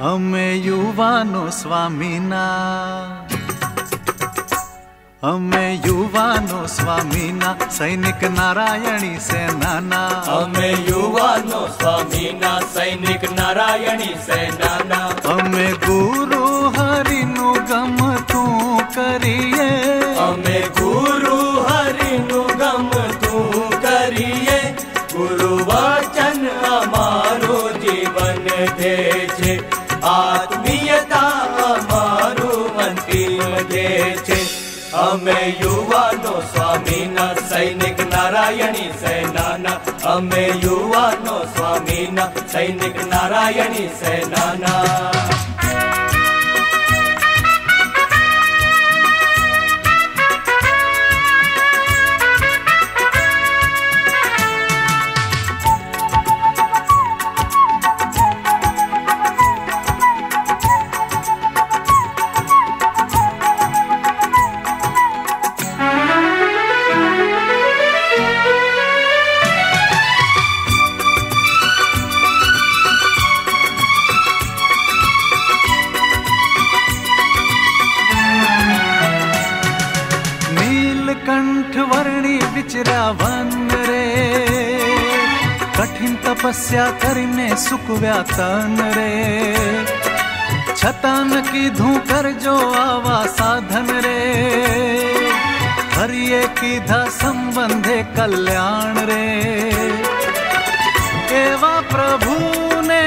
અમે યુવાનો સ્વામીના અમે યુવાનો સ્વામીના સૈનિક નારાયણી સેનાના અમે યુવાનો સ્વામીના સૈનિક નારાયણી સેનાના અમે ગુરુ હરિનું ગમતું કરીએ અમે ગુરુ હરિનું ગમતું કરીએ ગુરુ વચન અમારું જીવન દે છે આત્મીયતા અમારું અંતિમ દે છે અમે યુવાનો સ્વામીના સૈનિક નારાયણી સેનાના અમે યુવાનો સ્વામીના સૈનિક નારાયણી સેનાના कंठ वर्णी विचरा वन रे। कठिन तपस्या करने सुख व्यातन रे। छतान की धू कर जो आवा साधन रे। हरिये की धा संबंधे कल्याण रे। केवा प्रभु ने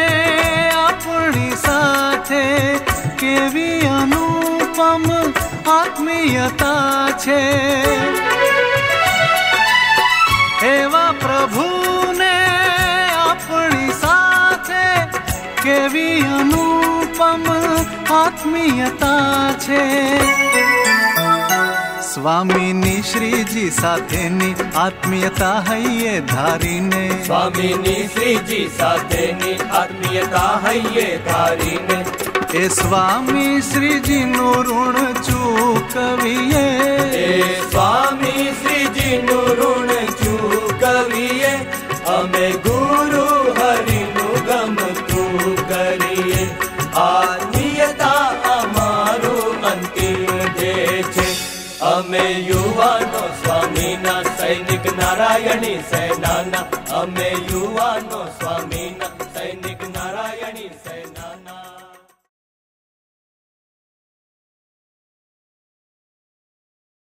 अपनी साथे, केवी अनुपम आत्मीयता छे। આત્મીયતા છે સ્વામીની શ્રીજી સાથેની આત્મીયતા હૈયે ધારીને સ્વામીની શ્રીજી સાથેની આત્મીયતા હૈયે ધારીને એ સ્વામી શ્રીજીનું ઋણ ચૂકવીએ એ સ્વામી અમે યુવાનો સ્વામીના સૈનિક નારાયણી સેનાના. અમે યુવાનો સ્વામીના